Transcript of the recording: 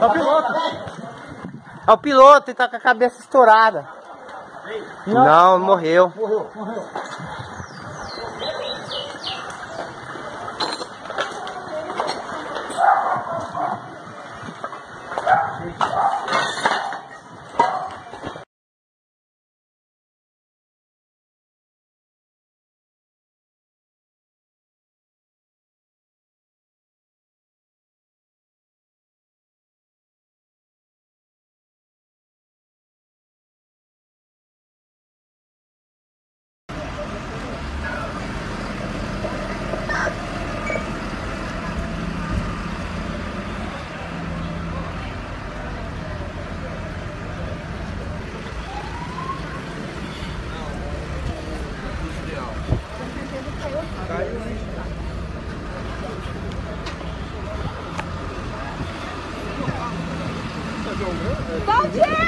É o piloto. É o piloto, ele tá com a cabeça estourada. Não, morreu. Morreu, morreu. 还有抱歉。